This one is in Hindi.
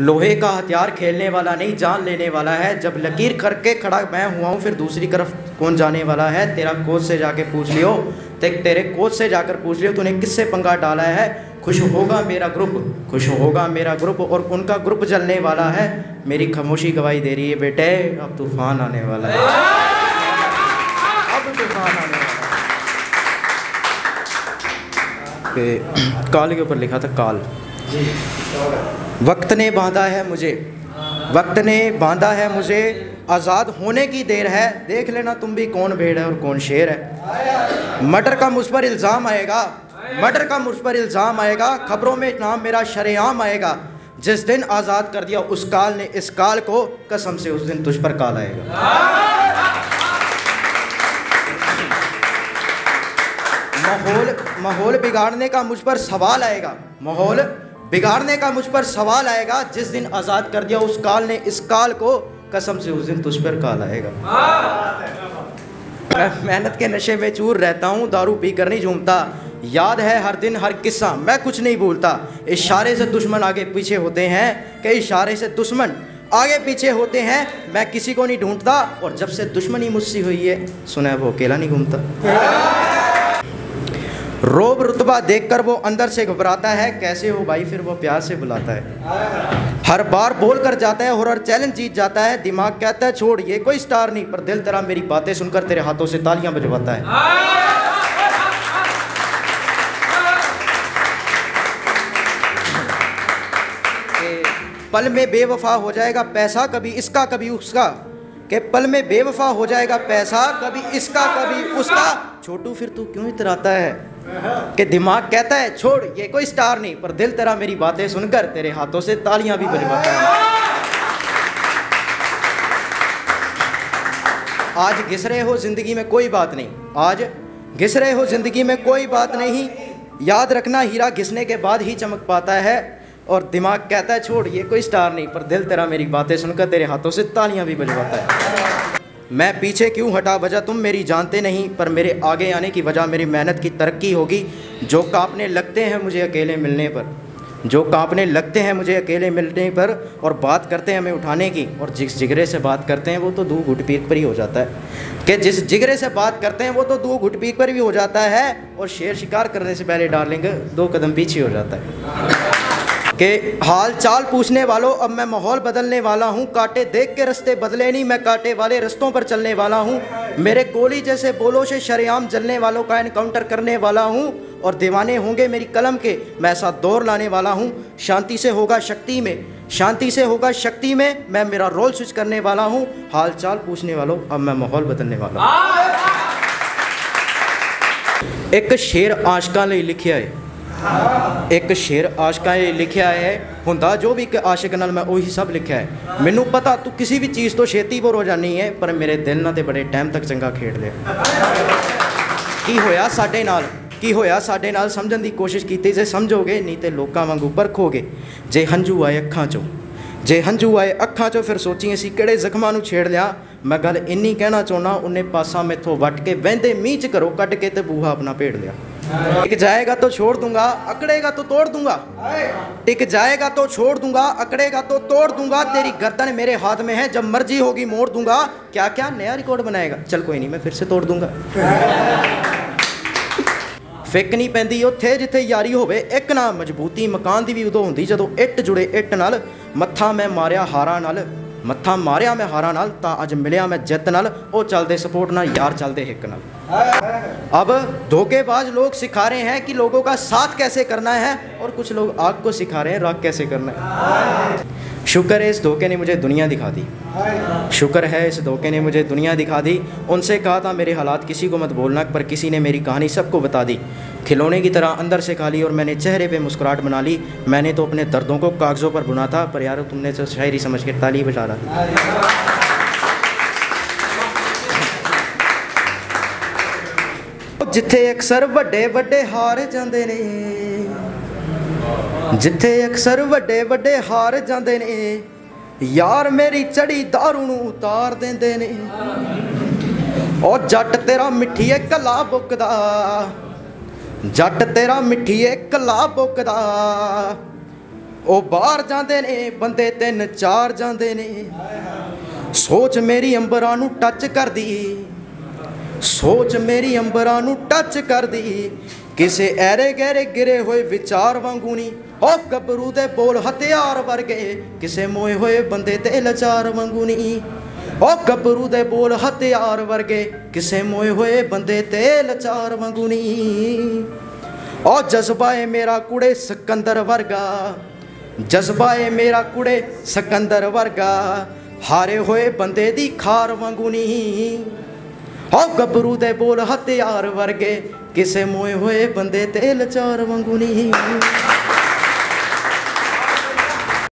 लोहे का हथियार खेलने वाला नहीं जान लेने वाला है। जब लकीर करके खड़ा मैं हुआ हूँ फिर दूसरी तरफ़ कौन जाने वाला है? तेरा कोच से जाके पूछ लियो। ते, तेरे कोच से जाकर पूछ लियो तूने किससे पंगा डाला है? खुश होगा मेरा ग्रुप खुश होगा मेरा ग्रुप और उनका ग्रुप जलने वाला है। मेरी खामोशी गवाही दे रही है बेटे अब तूफ़ान आने वाला है। अब तूफ़ान आने वाला है। काल के ऊपर लिखा था काल। वक्त ने बांधा है मुझे। वक्त ने बांधा है मुझे। आज़ाद होने की देर है। देख लेना तुम भी कौन भेड़ है और कौन शेर है। मटर का मुझ पर इल्ज़ाम आएगा। मटर का मुझ पर इल्ज़ाम आएगा। खबरों में नाम मेरा शरेआम आएगा। जिस दिन आज़ाद कर दिया उस काल ने, इस काल को कसम से उस दिन तुझ पर काल आएगा। माहौल माहौल बिगाड़ने का मुझ पर सवाल आएगा। माहौल बिगाड़ने का मुझ पर सवाल आएगा। जिस दिन आज़ाद कर दिया उस काल ने, इस काल को कसम से उस दिन तुझ पर काल आएगा। मैं मेहनत के नशे में चूर रहता हूँ, दारू पी कर नहीं झूमता। याद है हर दिन हर किस्सा, मैं कुछ नहीं भूलता। इशारे से दुश्मन आगे पीछे होते हैं, कई इशारे से दुश्मन आगे पीछे होते हैं। मैं किसी को नहीं ढूंढता और जब से दुश्मनी मुझसे हुई है, सुना वो अकेला नहीं घूमता। रोब रुतबा देखकर वो अंदर से घबराता है, कैसे हो भाई? फिर वो प्यार से बुलाता है। हर बार बोल कर जाता है हर चैलेंज जीत जाता है। दिमाग कहता है, छोड़, ये कोई स्टार नहीं, पर दिल तेरा मेरी बातें सुनकर तेरे हाथों से तालियाँ बजवाता है। पल में बेवफा हो जाएगा पैसा, कभी इसका, कभी उसका। के पल में बेवफा हो जाएगा पैसा, कभी इसका, कभी उसका। छोटू, फिर तू क्यों इतराता है? कि दिमाग कहता है, छोड़, ये कोई स्टार नहीं, पर दिल तेरा मेरी बातें सुनकर तेरे हाथों से तालियाँ भी बजवाता है। आज घिस रहे हो ज़िंदगी में कोई बात नहीं, आज घिस रहे हो ज़िंदगी में कोई बात नहीं। याद रखना, हीरा घिसने के बाद ही चमक पाता है, और दिमाग कहता है, छोड़, ये कोई स्टार नहीं, पर दिल तेरा मेरी बातें सुनकर तेरे हाथों से तालियाँ भी बजवाता है। मैं पीछे क्यों हटा? वजह तुम मेरी जानते नहीं, पर मेरे आगे आने की वजह मेरी मेहनत की तरक्की होगी। जो कांपने लगते हैं मुझे अकेले मिलने पर, जो कांपने लगते हैं मुझे अकेले मिलने पर और बात करते हैं हमें उठाने की, और जिस जिगरे से बात करते हैं वो तो दो घुट पीक पर ही हो जाता है। कि जिस जिगरे से बात करते हैं वो तो दो घुट पीक पर भी हो जाता है, और शेर शिकार करने से पहले डार्लिंग दो कदम पीछे हो जाता है। कि हाल चाल पूछने वालों, अब मैं माहौल बदलने वाला हूँ। कांटे देख के रस्ते बदले नहीं, मैं कांटे वाले रस्तों पर चलने वाला हूँ। मेरे गोली जैसे बोलो से शरेआम जलने वालों का इनकाउंटर करने वाला हूँ और दीवाने होंगे मेरी कलम के, मैं ऐसा दौर लाने वाला हूँ। शांति से होगा शक्ति में, शांति से होगा शक्ति में मैं मेरा रोल स्विच करने वाला हूँ। हाल चाल पूछने वालों, अब मैं माहौल बदलने वाला हूँ। एक शेर आशका लिखा है। ਇੱਕ ਸ਼ੇਰ ਆਸ਼ਕਾਂ ਇਹ ਲਿਖਿਆ ਹੈ, ਹੁੰਦਾ ਜੋ ਵੀ ਇੱਕ ਆਸ਼ਿਕ ਨਾਲ ਮੈਂ ਉਹੀ ਸਭ ਲਿਖਿਆ ਹੈ। ਮੈਨੂੰ ਪਤਾ ਤੂੰ ਕਿਸੇ ਵੀ ਚੀਜ਼ ਤੋਂ ਛੇਤੀ ਬੋਰ ਹੋ ਜਾਣੀ ਹੈ, ਪਰ ਮੇਰੇ ਦਿਲ ਨਾਲ ਤੇ ਬੜੇ ਟਾਈਮ ਤੱਕ ਚੰਗਾ ਖੇਡ ਲਿਆ। ਕੀ ਹੋਇਆ ਸਾਡੇ ਨਾਲ? ਕੀ ਹੋਇਆ ਸਾਡੇ ਨਾਲ? ਸਮਝਣ ਦੀ ਕੋਸ਼ਿਸ਼ ਕੀਤੀ ਜੇ ਸਮਝੋਗੇ, ਨਹੀਂ ਤੇ ਲੋਕਾਂ ਵਾਂਗੂ ਪਰਖੋਗੇ। ਜੇ ਹੰਝੂ ਆਏ ਅੱਖਾਂ 'ਚੋਂ, ਜੇ ਹੰਝੂ ਆਏ ਅੱਖਾਂ 'ਚੋਂ, ਫਿਰ ਸੋਚੀਏ ਅਸੀਂ ਕਿਹੜੇ ਜ਼ਖਮਾਂ ਨੂੰ ਛੇੜ ਲਿਆ। ਮੈਂ ਗੱਲ ਇੰਨੀ ਕਹਿਣਾ ਚਾਹੁੰਦਾ, ਉਹਨੇ ਪਾਸਾ ਮੇਥੋਂ ਵੱਟ ਕੇ ਵਹਿੰਦੇ ਮੀਂਹ 'ਚ ਘਰੋਂ ਕੱਢ ਕੇ ਤੇ ਬੂਹਾ ਆਪਣਾ ਭੇੜ ਲਿਆ। टिक जाएगा तो छोड़ दूंगा अकड़ेगा तो तोड़ दूंगा टिक जाएगा तो छोड़ दूंगा अकड़ेगा तो तोड़ दूंगा तेरी गर्दन मेरे हाथ में है जब मर्जी होगी मोड़ दूंगा क्या क्या नया रिकॉर्ड बनाएगा चल कोई नहीं मैं फिर से तोड़ दूंगा ਫਿੱਕ ਨਹੀਂ ਪੈਂਦੀ ਉੱਥੇ ਜਿੱਥੇ ਯਾਰੀ ਹੋਵੇ ਇੱਕ ਨਾ ਮਜ਼ਬੂਤੀ ਮਕਾਨ ਦੀ ਵੀ ਉਦੋਂ ਹੁੰਦੀ ਜਦੋਂ ਇੱਟ ਜੁੜੇ ਇੱਟ ਨਾਲ ਮੱਥਾ ਮੈਂ ਮਾਰਿਆ ਹਾਰਾਂ ਨਾਲ ਮੱਥਾ ਮਾਰਿਆ ਮੈਂ ਹਾਰਾਂ ਨਾਲ ਤਾਂ ਅੱਜ ਮਿਲਿਆ ਮੈਂ ਜਿੱਤ ਨਾਲ ਉਹ ਚੱਲਦੇ ਸਪੋਰਟ ਨਾਲ ਯਾਰ ਚੱਲਦੇ ਹਿੱਕ ਨਾਲ अब धोखेबाज लोग सिखा रहे हैं कि लोगों का साथ कैसे करना है और कुछ लोग आग को सिखा रहे हैं राग कैसे करना है शुक्र है इस धोखे ने मुझे दुनिया दिखा दी शुक्र है इस धोखे ने मुझे दुनिया दिखा दी उनसे कहा था मेरे हालात किसी को मत बोलना पर किसी ने मेरी कहानी सबको बता दी खिलौने की तरह अंदर से खा ली और मैंने चेहरे पे मुस्कुराहट बना ली मैंने तो अपने दर्दों को कागज़ों पर बुना था पर यार तुमने तो शायरी समझ के ताली बजा रहा जिथे अक्सर ਵੱਡੇ ਵੱਡੇ हार जाते ने ਜਿੱਥੇ ਅਕਸਰ ਵੱਡੇ ਵੱਡੇ ਹਾਰ ਜਾਂਦੇ ਨੇ ਯਾਰ ਮੇਰੀ ਚੜੀ दारू ਨੂੰ ਉਤਾਰ ਦਿੰਦੇ ਨੇ ਉਹ ਜੱਟ ਤੇਰਾ ਮਿੱਠੀਏ ਕਲਾ ਬੁੱਕਦਾ ਜੱਟ ਤੇਰਾ ਮਿੱਠੀਏ ਕੱਲਾ ਬੁੱਕਦਾ। ਉਹ ਬਾਹਰ ਜਾਂਦੇ ਨੇ, ਬੰਦੇ ਤਿੰਨ ਚਾਰ ਜਾਂਦੇ ਨੇ। ਸੋਚ ਮੇਰੀ ਅੰਬਰਾਂ ਨੂੰ ਟੱਚ ਕਰਦੀ। ਸੋਚ ਮੇਰੀ ਅੰਬਰਾਂ ਨੂੰ ਟੱਚ ਕਰਦੀ। ਕਿਸੇ ਐਰੇ ਗਹਿਰੇ ਗਿਰੇ ਹੋਏ ਵਿਚਾਰ ਵਾਂਗੂ ਨਹੀਂ ਉਹ ਗੱਭਰੂ ਦੇ ਬੋਲ ਹਥਿਆਰ ਵਰਗੇ। ਕਿਸੇ ਮੋਏ ਹੋਏ ਬੰਦੇ ਤੇ ਲਾਚਾਰ ਵਾਂਗੂ ਨਹੀਂ ਉਹ ਗੱਭਰੂ ਦੇ ਬੋਲ ਹਥਿਆਰ ਵਰਗੇ। ਕਿਸੇ ਮੋਏ ਹੋਏ ਬੰਦੇ ਤੇ ਲਾਚਾਰ ਵਾਂਗੂ ਨਹੀਂ ਉਹ ਜਜ਼ਬਾ ਏ ਮੇਰਾ ਕੁੜੇ ਸਿਕੰਦਰ ਵਰਗਾ। ਜਜ਼ਬਾ ਏ ਮੇਰਾ ਕੁੜੇ ਸਿਕੰਦਰ ਵਰਗਾ। ਹਾਰੇ ਹੋਏ ਬੰਦੇ ਦੀ ਖਾਰ ਵਾਂਗੂ ਨਹੀਂ ਗੱਭਰੂ ਦੇ ਬੋਲ ਹਥਿਆਰ ਵਰਗੇ। ਕਿਸੇ ਮੋਏ ਹੋਏ ਬੰਦੇ ਤੇ ਲਾਚਾਰ ਵਾਂਗੂ